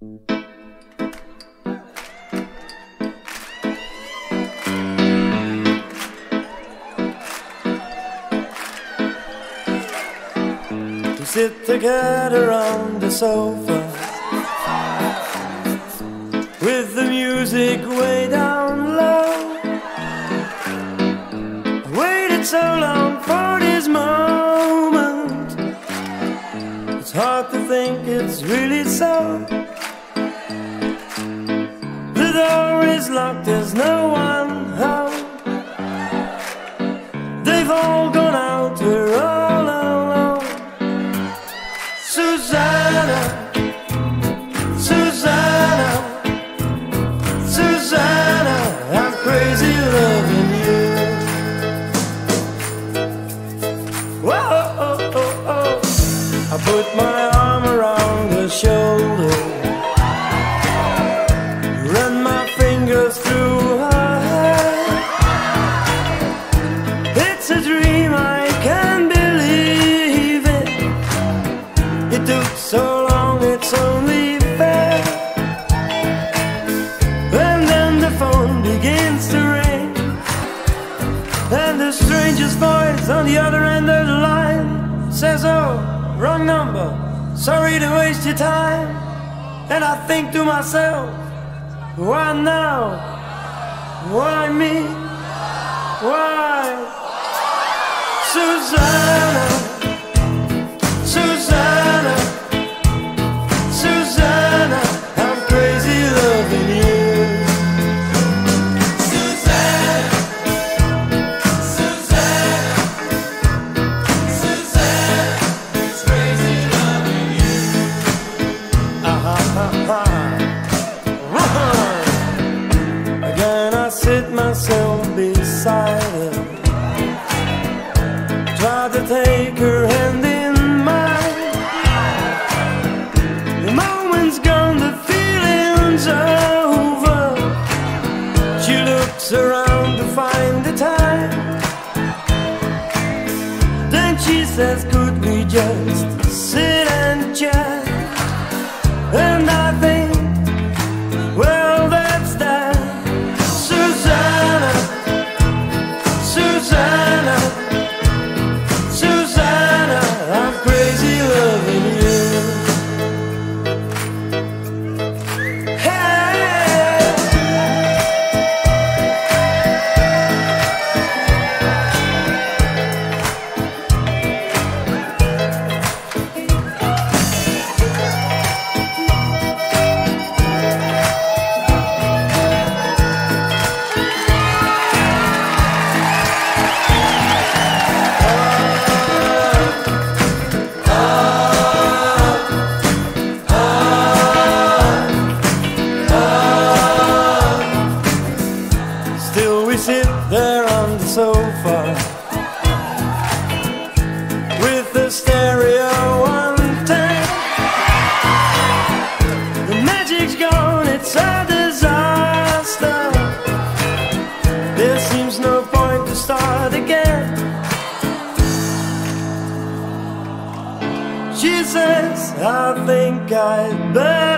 To sit together on the sofa with the music way down low. I waited so long for this moment. It's hard to think it's really so. The door is locked, there's no one home. They've all gone out, we're all alone. Susanna, Susanna, Susanna, I'm crazy loving you. Whoa, oh, oh, oh, oh. I put my arm around her shoulder, stranger's voice on the other end of the line says, Oh, wrong number, sorry to waste your time. And I think to myself, Why now? Why me? Why? Susanna, myself beside her try to take her hand in mine. The moment's gone, the feeling's over. She looks around to find the time. Then she says, Could we just sit and chat? And I stereo ten. The magic's gone, it's a disaster. There seems no point to start again. She says, I think I'd better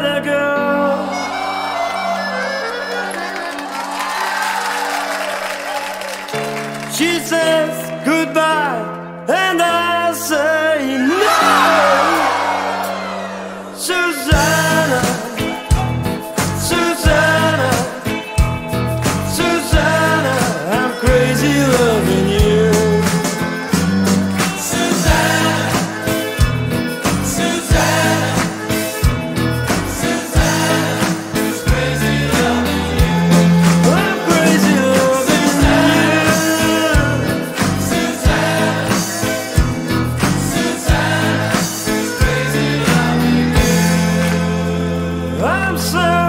I'm sorry.